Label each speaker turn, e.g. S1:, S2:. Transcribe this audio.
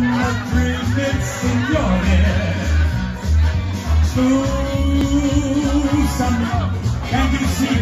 S1: madrid signore Susan, can you see